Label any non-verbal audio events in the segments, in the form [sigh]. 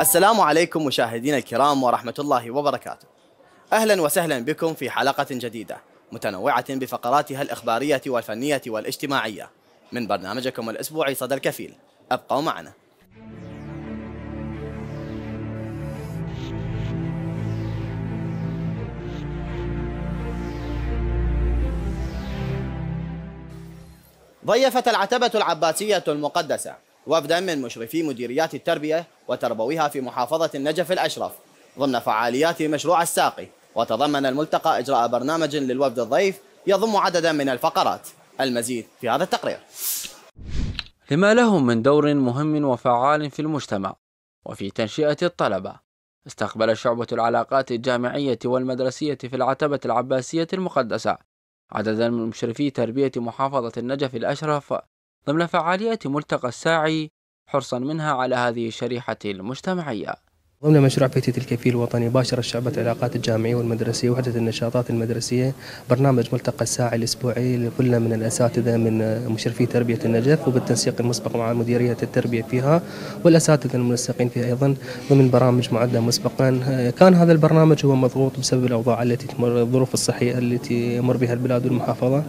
السلام عليكم مشاهدينا الكرام ورحمة الله وبركاته. أهلا وسهلا بكم في حلقة جديدة متنوعة بفقراتها الإخبارية والفنية والاجتماعية من برنامجكم الأسبوعي صدى الكفيل. أبقوا معنا. ضيفت العتبة العباسية المقدسة وفدا من مشرفي مديريات التربية وتربويها في محافظة النجف الأشرف ضمن فعاليات مشروع الساقي وتضمن الملتقى إجراء برنامج للوفد الضيف يضم عددا من الفقرات. المزيد في هذا التقرير. لما له من دور مهم وفعال في المجتمع وفي تنشئة الطلبة استقبل شعبة العلاقات الجامعية والمدرسية في العتبة العباسية المقدسة عددا من مشرفي تربية محافظة النجف الأشرف ضمن فعاليات ملتقى الساعي حرصا منها على هذه الشريحة المجتمعية. ضمن مشروع بيتية الكفيل الوطني باشر شعبة العلاقات الجامعية والمدرسية وحدة النشاطات المدرسية برنامج ملتقى الساعي الأسبوعي لكل من الأساتذة من مشرفي تربية النجف وبالتنسيق المسبق مع مديرية التربية فيها والأساتذة المنسقين فيها أيضا ضمن برامج معدة مسبقا. كان هذا البرنامج هو مضغوط بسبب الأوضاع التي تمر الظروف الصحية التي يمر بها البلاد والمحافظة.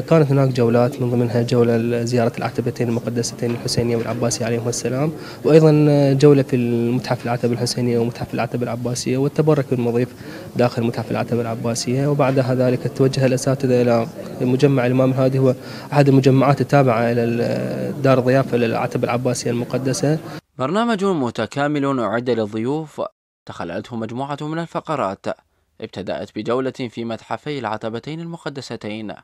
كانت هناك جولات من ضمنها جولة زيارة العتبتين المقدستين الحسينية والعباسية عليهم السلام وأيضا جولة في المتحف العتبة الحسينية ومتحف العتبة العباسية والتبرك بالمضيف داخل متحف العتبة العباسية. وبعد ذلك توجه الأساتذة إلى مجمع الإمام الهادي هو أحد المجمعات التابعة إلى دار الضيافة للعتبة العباسية المقدسة. برنامج متكامل أعد للضيوف تخللته مجموعة من الفقرات ابتدأت بجولة في متحفي العتبتين المقدستين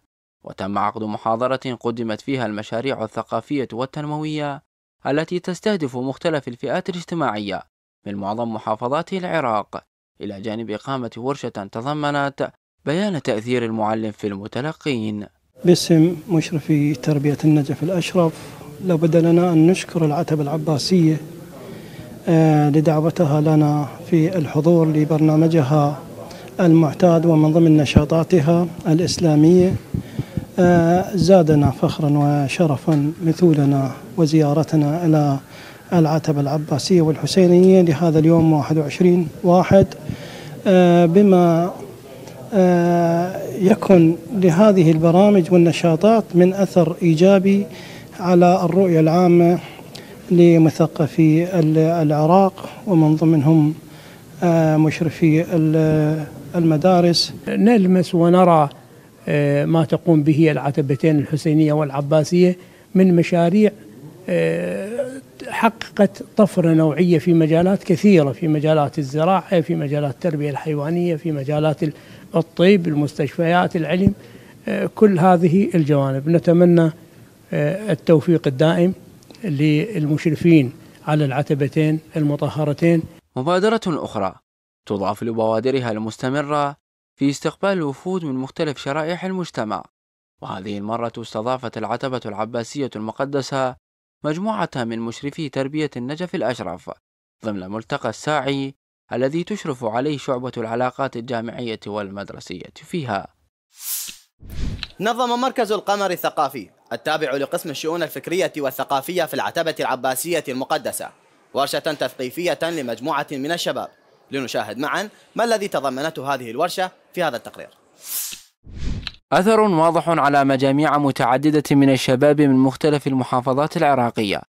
وتم عقد محاضرة قدمت فيها المشاريع الثقافية والتنموية التي تستهدف مختلف الفئات الاجتماعية. من معظم محافظات العراق. إلى جانب إقامة ورشة تضمنت بيان تأثير المعلم في المتلقين. باسم مشرفي تربية النجف الأشرف لابد لنا أن نشكر العتبة العباسية لدعوتها لنا في الحضور لبرنامجها المعتاد ومن ضمن نشاطاتها الإسلامية. زادنا فخرا وشرفا مثولنا وزيارتنا إلى العتبة العباسية والحسينية لهذا اليوم 21 واحد. بما يكن لهذه البرامج والنشاطات من أثر إيجابي على الرؤية العامة لمثقفي العراق ومن ضمنهم مشرفي المدارس. نلمس ونرى ما تقوم به العتبتين الحسينية والعباسية من مشاريع حققت طفرة نوعية في مجالات كثيرة في مجالات الزراعة في مجالات التربية الحيوانية في مجالات الطب المستشفيات العلم كل هذه الجوانب. نتمنى التوفيق الدائم للمشرفين على العتبتين المطهرتين. مبادرة أخرى تضاف لبوادرها المستمرة في استقبال الوفود من مختلف شرائح المجتمع وهذه المرة استضافت العتبة العباسية المقدسة مجموعة من مشرفي تربية النجف الأشرف ضمن ملتقى الساعي الذي تشرف عليه شعبة العلاقات الجامعية والمدرسية فيها. نظم مركز القمر الثقافي التابع لقسم الشؤون الفكرية والثقافية في العتبة العباسية المقدسة ورشة تثقيفية لمجموعة من الشباب. لنشاهد معا ما الذي تضمنته هذه الورشة في هذا التقرير. أثر واضح على مجاميع متعددة من الشباب من مختلف المحافظات العراقية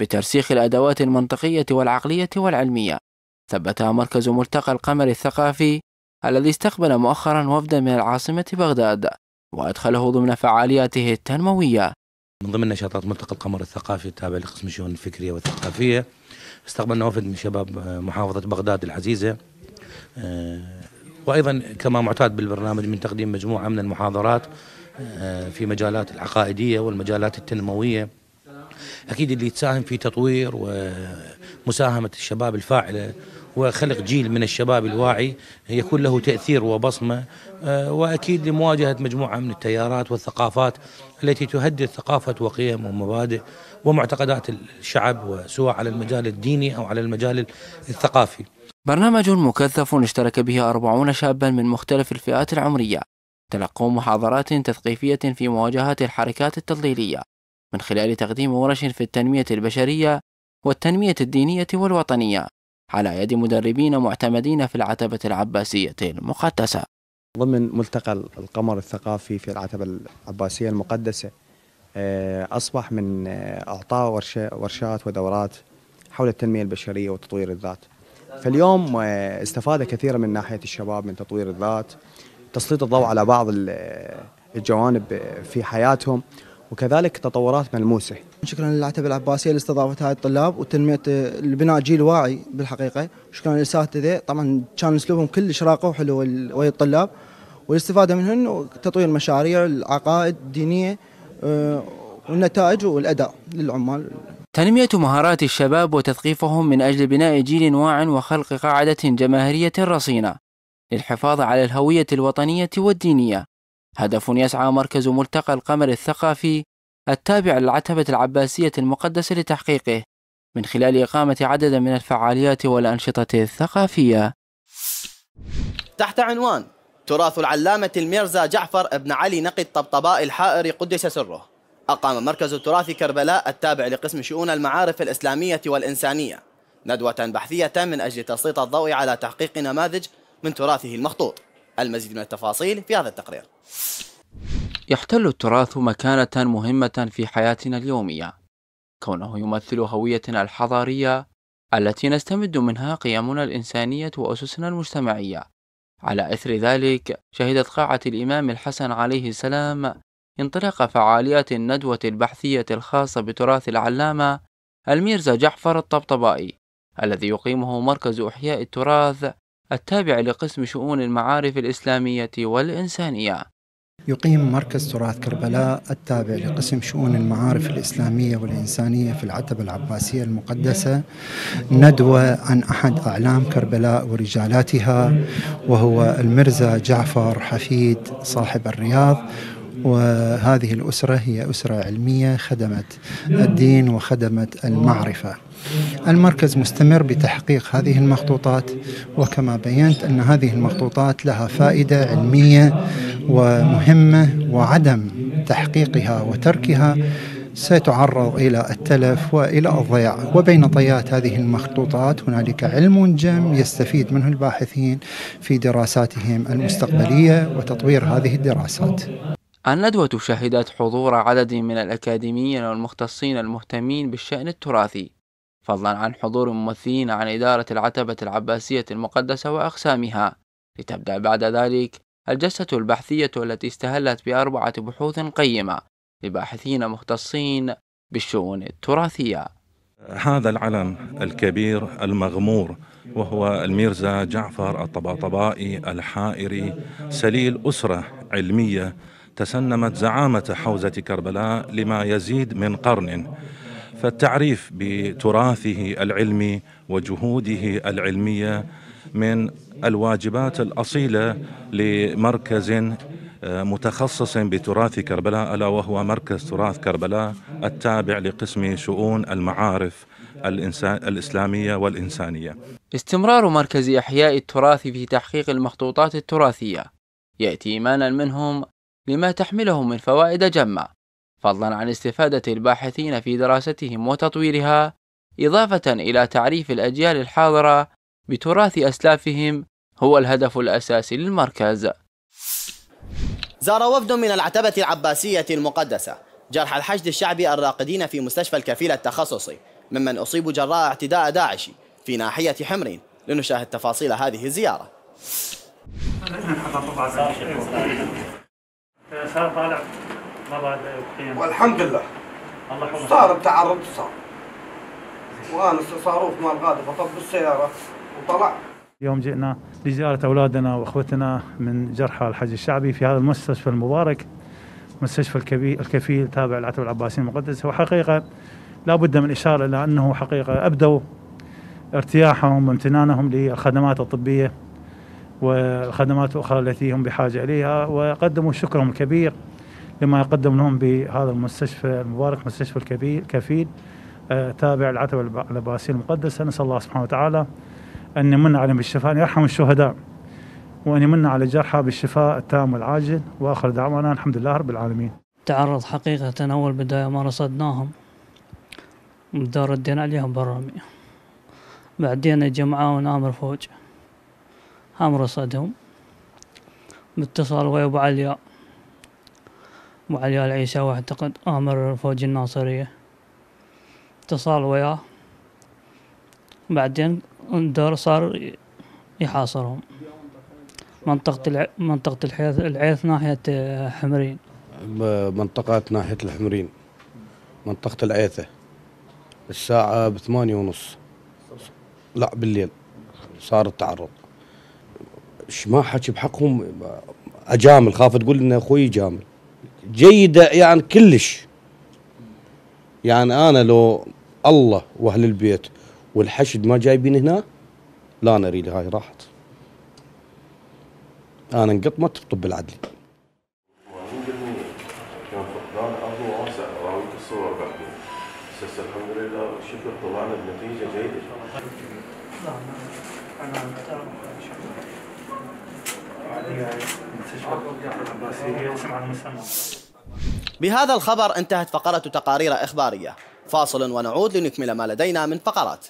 بترسيخ الأدوات المنطقية والعقلية والعلمية. ثبتها مركز ملتقى القمر الثقافي الذي استقبل مؤخرا وفدا من العاصمة بغداد وأدخله ضمن فعالياته التنموية. من ضمن نشاطات ملتقى القمر الثقافي التابع لقسم الشؤون الفكرية والثقافية استقبلنا وفد من شباب محافظة بغداد العزيزة وأيضا كما معتاد بالبرنامج من تقديم مجموعة من المحاضرات في مجالات العقائدية والمجالات التنموية أكيد اللي تساهم في تطوير ومساهمة الشباب الفاعلة وخلق جيل من الشباب الواعي يكون له تأثير وبصمة وأكيد لمواجهة مجموعة من التيارات والثقافات التي تهدد ثقافة وقيم ومبادئ ومعتقدات الشعب وسواء على المجال الديني أو على المجال الثقافي. برنامج مكثف اشترك به أربعون شابا من مختلف الفئات العمرية. تلقوا محاضرات تثقيفية في مواجهة الحركات التضليلية من خلال تقديم ورش في التنمية البشرية والتنمية الدينية والوطنية على يد مدربين معتمدين في العتبة العباسية المقدسة. ضمن ملتقى القمر الثقافي في العتبة العباسية المقدسة آه، أصبح من آه، إعطاء ورشات ودورات حول التنمية البشرية وتطوير الذات. فاليوم آه، استفاد كثيرا من ناحية الشباب من تطوير الذات تسليط الضوء على بعض الجوانب في حياتهم وكذلك تطورات ملموسة. شكرا للعتبة العباسية لاستضافة هاي الطلاب وتنمية لبناء جيل واعي بالحقيقة. شكرا للأساتذة طبعا كان أسلوبهم كلش راقي وحلو ويا الطلاب. والاستفادة منهن تطوير مشاريع العقائد الدينية آه، والنتائج والأداء للعمال. تنمية مهارات الشباب وتثقيفهم من أجل بناء جيل واع وخلق قاعدة جماهيرية رصينة للحفاظ على الهوية الوطنية والدينية. هدف يسعى مركز ملتقى القمر الثقافي التابع للعتبة العباسية المقدسة لتحقيقه من خلال إقامة عدد من الفعاليات والأنشطة الثقافية. تحت عنوان تراث العلامة الميرزا جعفر ابن علي نقي الطبطباء الحائري قدس سره. أقام مركز تراث كربلاء التابع لقسم شؤون المعارف الإسلامية والإنسانية ندوة بحثية من أجل تسليط الضوء على تحقيق نماذج من تراثه المخطوط. المزيد من التفاصيل في هذا التقرير. يحتل التراث مكانة مهمة في حياتنا اليومية. كونه يمثل هويتنا الحضارية التي نستمد منها قيمنا الإنسانية وأسسنا المجتمعية. على إثر ذلك شهدت قاعة الإمام الحسن عليه السلام انطلاق فعاليات الندوة البحثية الخاصة بتراث العلامة الميرزا جعفر الطبطبائي الذي يقيمه مركز إحياء التراث التابع لقسم شؤون المعارف الإسلامية والإنسانية. يقيم مركز تراث كربلاء التابع لقسم شؤون المعارف الإسلامية والإنسانية في العتبة العباسية المقدسة ندوة عن أحد أعلام كربلاء ورجالاتها وهو المرزا جعفر حفيد صاحب الرياض وهذه الأسرة هي أسرة علمية خدمت الدين وخدمت المعرفة. المركز مستمر بتحقيق هذه المخطوطات وكما بينت أن هذه المخطوطات لها فائدة علمية ومهمة وعدم تحقيقها وتركها ستعرض إلى التلف وإلى الضياع. وبين طيات هذه المخطوطات هنالك علم جم يستفيد منه الباحثين في دراساتهم المستقبلية وتطوير هذه الدراسات. الندوة شهدت حضور عدد من الأكاديميين والمختصين المهتمين بالشأن التراثي فضلا عن حضور ممثلين عن إدارة العتبة العباسية المقدسة وأقسامها. لتبدأ بعد ذلك الجلسة البحثية التي استهلت بأربعة بحوث قيمة لباحثين مختصين بالشؤون التراثية. هذا العلم الكبير المغمور وهو الميرزا جعفر الطباطبائي الحائري سليل أسرة علمية تسنمت زعامة حوزة كربلاء لما يزيد من قرن. فالتعريف بتراثه العلمي وجهوده العلمية من الواجبات الأصيلة لمركز آه، متخصص بتراث كربلاء ألا وهو مركز تراث كربلاء التابع لقسم شؤون المعارف الإنسان الإسلامية والإنسانية. استمرار مركز إحياء التراث في تحقيق المخطوطات التراثية. يأتي إيمانا منهم لما تحمله من فوائد جمة فضلا عن استفادة الباحثين في دراستهم وتطويرها إضافة إلى تعريف الأجيال الحاضرة بتراث أسلافهم هو الهدف الأساسي للمركز. زار وفد من العتبة العباسية المقدسة جرح الحشد الشعبي الراقدين في مستشفى الكفيل التخصصي ممن أصيبوا جراء اعتداء داعش في ناحية حمرين. لنشاهد تفاصيل هذه الزيارة. صار طالع. ما بعد والحمد لله. صار التعرض صار. وأنا صاروخ مال غادة فطب بالسيارة وطلع. يوم جئنا لزيارة أولادنا وأخوتنا من جرحى الحج الشعبي في هذا المستشفى المبارك. مستشفى الكفيل تابع العتبة العباسي المقدس. وحقيقة لا بد من إشارة إلى أنه حقيقة أبدوا ارتياحهم وامتنانهم للخدمات الطبية. والخدمات الأخرى التي هم بحاجة إليها وقدموا شكرهم الكبير لما يقدم لهم بهذا المستشفى المبارك مستشفى الكبير كفيل آه، تابع العتبة العباسية المقدسة. نسأل الله سبحانه وتعالى أن يمن عليهم بالشفاء أن يرحم الشهداء وأن يمن على الجرحى بالشفاء التام والعاجل. وآخر دعوانا الحمد لله رب العالمين. تعرض حقيقة أول بداية ما رصدناهم. دار ردينا عليهم برامي بعدين جمعون آمر فوج هم رصدهم باتصال ويا أبو علياء أبو علياء العيسى واعتقد آمر فوج الناصرية. اتصال وياه بعدين الدور صار يحاصرهم. منطقة. منطقة الحيث العيث ناحية حمرين. بمنطقة ناحية الحمرين. منطقة العيثة. الساعة بثمانية ونص. لا بالليل. صار التعرض. ما حكي بحقهم أجامل خاف تقول ان أخوي جامل. جيدة يعني كلش. يعني أنا لو الله وأهل البيت والحشد ما جايبين هنا لا أنا هاي راحت. أنا انقط ما تطب العدل كان فقدان ابو واسع راويك الصور بعدين بس الحمد لله شكر طلعنا بنتيجه جيده بهذا الخبر انتهت فقرة تقارير إخبارية. فاصل ونعود لنكمل ما لدينا من فقرات.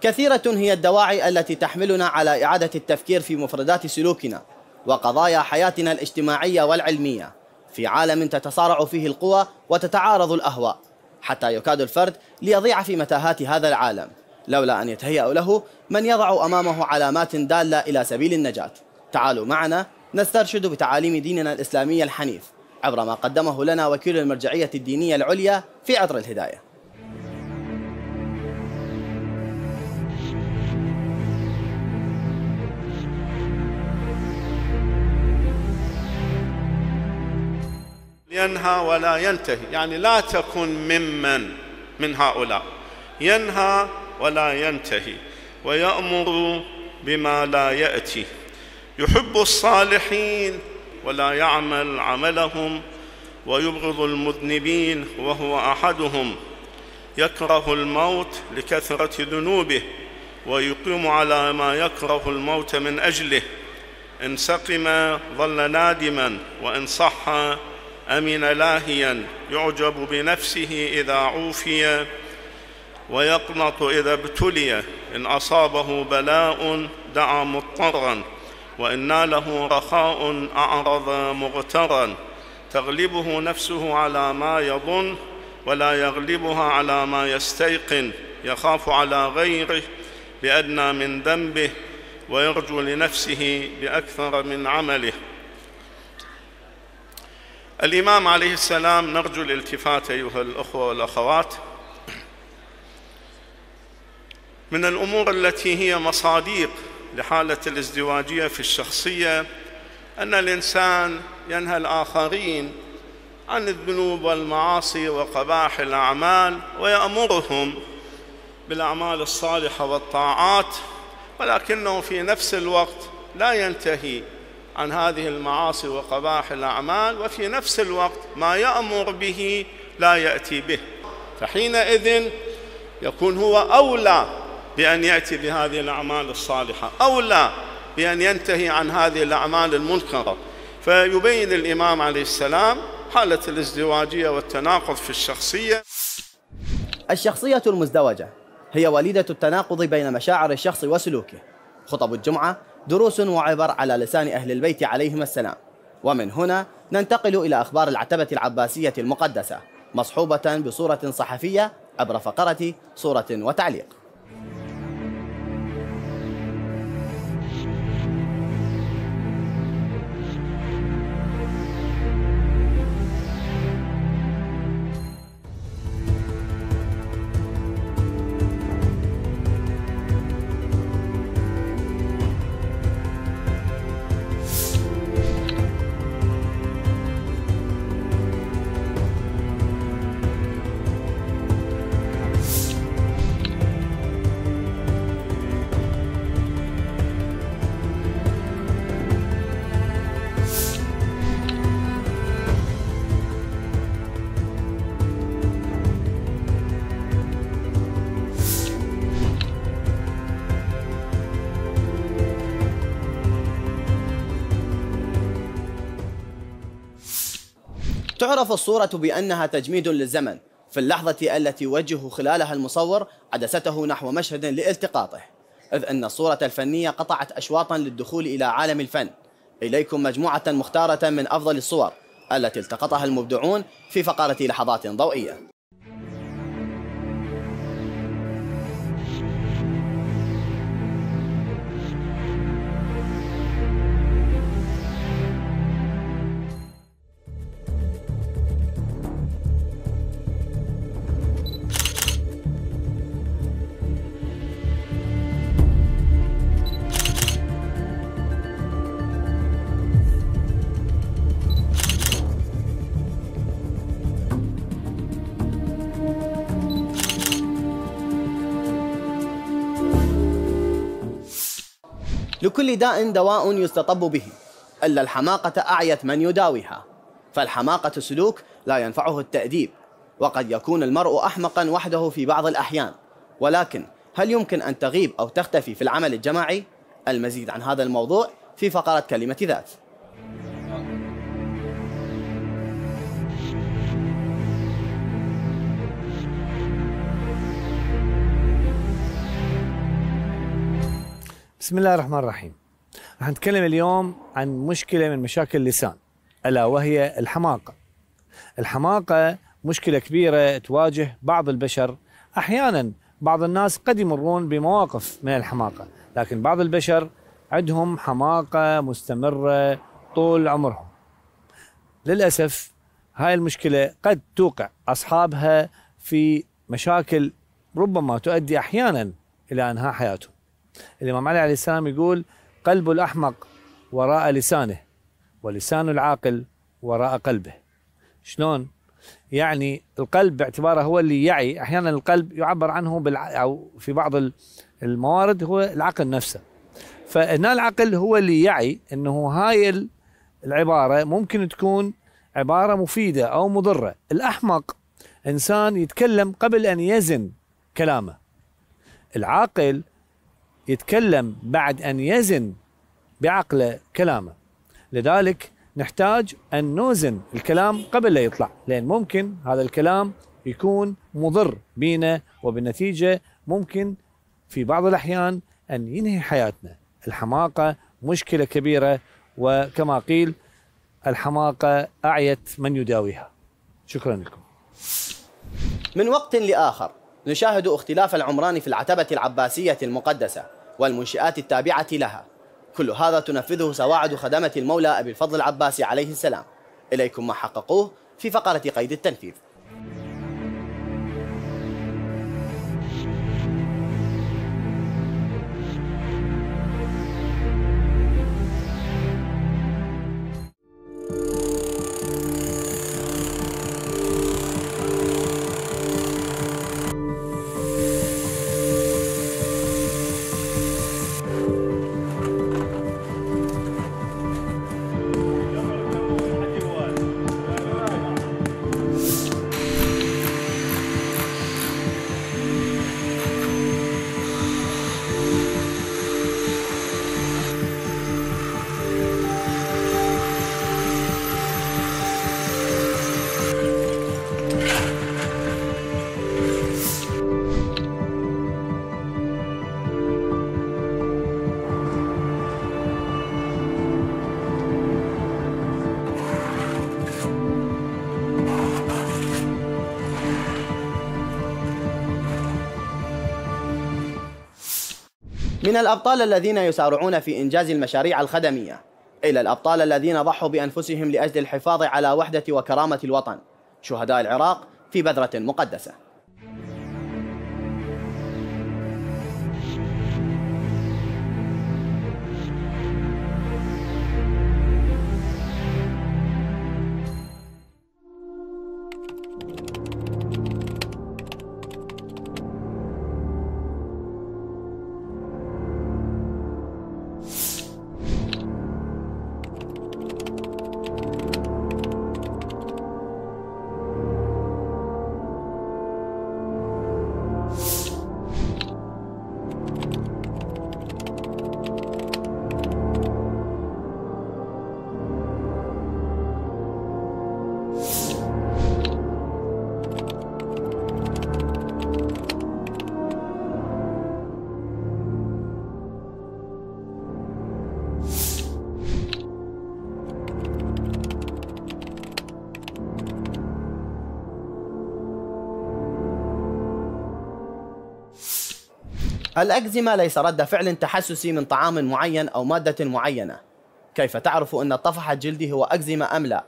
كثيرة هي الدواعي التي تحملنا على إعادة التفكير في مفردات سلوكنا وقضايا حياتنا الاجتماعية والعلمية. في عالم تتصارع فيه القوى وتتعارض الأهواء حتى يكاد الفرد ليضيع في متاهات هذا العالم لولا أن يتهيأ له من يضع أمامه علامات دالة إلى سبيل النجاة. تعالوا معنا نسترشد بتعاليم ديننا الإسلامي الحنيف عبر ما قدمه لنا وكيل المرجعية الدينية العليا في عطر الهداية. ينهى ولا ينتهي. يعني لا تكن ممن من هؤلاء. ينهى ولا ينتهي. ويأمر بما لا يأتي. يحب الصالحين ولا يعمل عملهم. ويبغض المذنبين وهو أحدهم. يكره الموت لكثرة ذنوبه. ويقيم على ما يكره الموت من أجله. إن سقم ظل نادما وإن صح أمن لاهيا يعجب بنفسه إذا عوفي ويقنط إذا ابتلي. إن أصابه بلاء دعا مضطرا وإن ناله رخاء أعرض مغترا. تغلبه نفسه على ما يظن ولا يغلبها على ما يستيقن. يخاف على غيره بأدنى من ذنبه ويرجو لنفسه بأكثر من عمله. الإمام عليه السلام نرجو الالتفات أيها الأخوة والأخوات. من الأمور التي هي مصاديق لحالة الازدواجية في الشخصية أن الإنسان ينهى الآخرين عن الذنوب والمعاصي وقباح الأعمال ويأمرهم بالأعمال الصالحة والطاعات ولكنه في نفس الوقت لا ينتهي عن هذه المعاصي وقباح الأعمال وفي نفس الوقت ما يأمر به لا يأتي به. فحينئذ يكون هو أولى بأن يأتي بهذه الأعمال الصالحة أولى بأن ينتهي عن هذه الأعمال المنكرة. فيبين الإمام عليه السلام حالة الازدواجية والتناقض في الشخصية. الشخصية المزدوجة هي وليدة التناقض بين مشاعر الشخص وسلوكه. خطب الجمعة دروس وعبر على لسان أهل البيت عليهم السلام. ومن هنا ننتقل إلى أخبار العتبة العباسية المقدسة مصحوبة بصورة صحفية عبر فقرة صورة وتعليق. تعرف الصورة بأنها تجميد للزمن في اللحظة التي يوجه خلالها المصور عدسته نحو مشهد لالتقاطه إذ أن الصورة الفنية قطعت أشواطا للدخول إلى عالم الفن. إليكم مجموعة مختارة من أفضل الصور التي التقطها المبدعون في فقرة لحظات ضوئية. لكل داء دواء يستطب به إلا الحماقة أعيت من يداويها. فالحماقة سلوك لا ينفعه التأديب وقد يكون المرء أحمقا وحده في بعض الأحيان. ولكن هل يمكن أن تغيب أو تختفي في العمل الجماعي؟ المزيد عن هذا الموضوع في فقرة كلمة ذات. بسم الله الرحمن الرحيم. راح نتكلم اليوم عن مشكلة من مشاكل اللسان ألا وهي الحماقة. الحماقة مشكلة كبيرة تواجه بعض البشر. أحيانا بعض الناس قد يمرون بمواقف من الحماقة لكن بعض البشر عندهم حماقة مستمرة طول عمرهم. للأسف هاي المشكلة قد توقع أصحابها في مشاكل ربما تؤدي أحيانا إلى إنهاء حياتهم. الإمام علي عليه السلام يقول قلب الأحمق وراء لسانه ولسان العاقل وراء قلبه. شلون؟ يعني القلب باعتباره هو اللي يعي. أحيانا القلب يعبر عنه بالع... أو في بعض الموارد هو العقل نفسه. فهنا العقل هو اللي يعي أنه هاي العبارة ممكن تكون عبارة مفيدة أو مضرة. الأحمق إنسان يتكلم قبل أن يزن كلامه. العاقل يتكلم بعد أن يزن بعقله كلامه. لذلك نحتاج أن نوزن الكلام قبل لا يطلع لأن ممكن هذا الكلام يكون مضر بينا وبالنتيجة ممكن في بعض الأحيان أن ينهي حياتنا. الحماقة مشكلة كبيرة وكما قيل الحماقة أعيت من يداويها. شكرا لكم. من وقت لآخر نشاهد اختلاف العمران في العتبة العباسية المقدسة. والمنشآت التابعة لها. كل هذا تنفذه سواعد خدمة المولى أبي الفضل العباسي عليه السلام. إليكم ما حققوه في فقرة قيد التنفيذ. من الأبطال الذين يسارعون في إنجاز المشاريع الخدمية. إلى الأبطال الذين ضحوا بأنفسهم لأجل الحفاظ على وحدة وكرامة الوطن. شهداء العراق في بذرة مقدسة. الأكزيما ليس رد فعل تحسسي من طعام معين أو مادة معينة كيف تعرف أن الطفح الجلدي هو أكزيما أم لا؟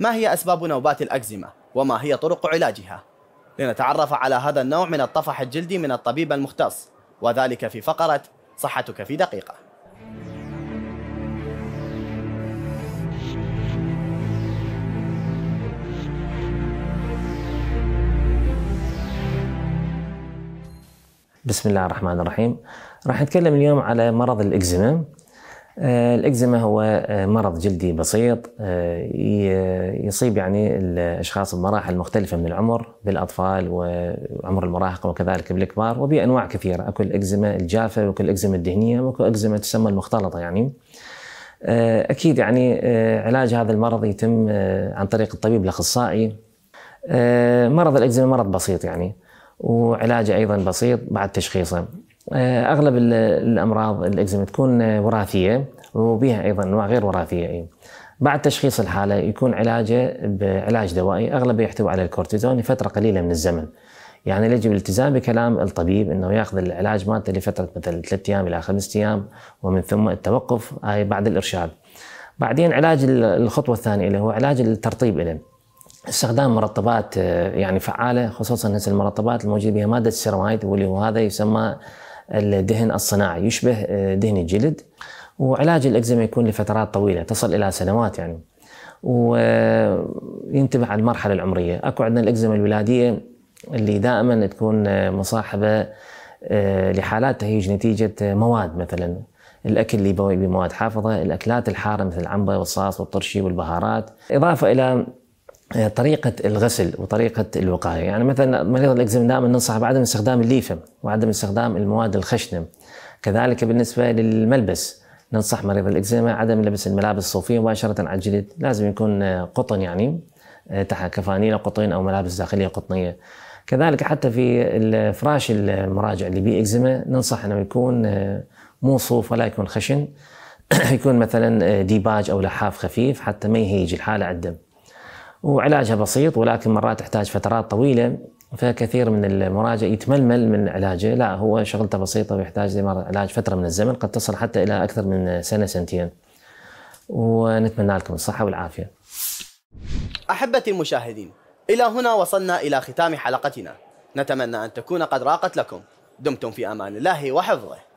ما هي أسباب نوبات الأكزيما؟ وما هي طرق علاجها؟ لنتعرف على هذا النوع من الطفح الجلدي من الطبيب المختص وذلك في فقرة صحتك في دقيقة بسم الله الرحمن الرحيم. راح نتكلم اليوم على مرض الإكزيما. آه، الإكزيما هو آه، مرض جلدي بسيط آه، يصيب يعني الأشخاص بمراحل مختلفة من العمر بالأطفال وعمر المراهقة وكذلك بالكبار وبأنواع كثيرة. أكو الإكزيما الجافة وأكو الإكزيما الدهنية وأكو إكزيما تسمى المختلطة يعني. أكيد يعني علاج هذا المرض يتم عن طريق الطبيب الأخصائي. مرض الإكزيما مرض بسيط يعني. وعلاجه أيضا بسيط بعد تشخيصه. آه، أغلب الأمراض الاكزيما تكون وراثية وبها أيضا أنواع غير وراثية بعد تشخيص الحالة يكون علاجه بعلاج دوائي أغلبه يحتوي على الكورتيزون لفترة قليلة من الزمن. يعني يجب الالتزام بكلام الطبيب إنه يأخذ العلاج مالته لفترة مثلا ثلاث أيام إلى خمس أيام ومن ثم التوقف هاي بعد الإرشاد. بعدين علاج الخطوة الثانية اللي هو علاج الترطيب له. استخدام مرطبات آه، يعني فعالة خصوصا هسه المرطبات الموجودة بها مادة السيراميد واللي هو هذا يسمى الدهن الصناعي يشبه آه، دهن الجلد. وعلاج الإكزيما يكون لفترات طويلة تصل إلى سنوات يعني. وينتبه على المرحلة العمرية. أكو عندنا الإكزيما الولادية اللي دائما تكون مصاحبة آه، لحالات تهيج نتيجة مواد مثلا. الأكل اللي بمواد حافظة الأكلات الحارة مثل العنبة والصاص والطرشي والبهارات. إضافة إلى طريقة الغسل وطريقة الوقاية. يعني مثلا مريض الإكزيما دائما ننصح بعدم استخدام الليفة وعدم استخدام المواد الخشنة. كذلك بالنسبة للملبس ننصح مريض الإكزيما عدم لبس الملابس الصوفية مباشرة على الجلد. لازم يكون قطن يعني تحت كفانيل قطن أو ملابس داخلية قطنية. كذلك حتى في الفراش المراجع اللي بيه إكزيما ننصح أنه يكون مو صوف ولا يكون خشن. [coughs] يكون مثلا ديباج أو لحاف خفيف حتى ما يهيج الحالة عندهم وعلاجها بسيط ولكن مرات تحتاج فترات طويلة فكثير من المراجع يتململ من علاجه. لا هو شغلته بسيطة ويحتاج زي علاج فترة من الزمن قد تصل حتى إلى أكثر من سنة سنتين. ونتمنى لكم الصحة والعافية. أحبتي المشاهدين إلى هنا وصلنا إلى ختام حلقتنا. نتمنى أن تكون قد راقت لكم. دمتم في أمان الله وحفظه.